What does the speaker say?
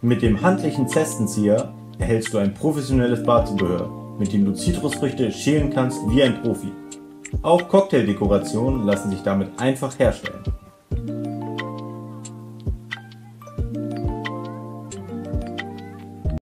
Mit dem handlichen Zestenzieher erhältst du ein professionelles Barzubehör, mit dem du Zitrusfrüchte schälen kannst wie ein Profi. Auch Cocktaildekorationen lassen sich damit einfach herstellen.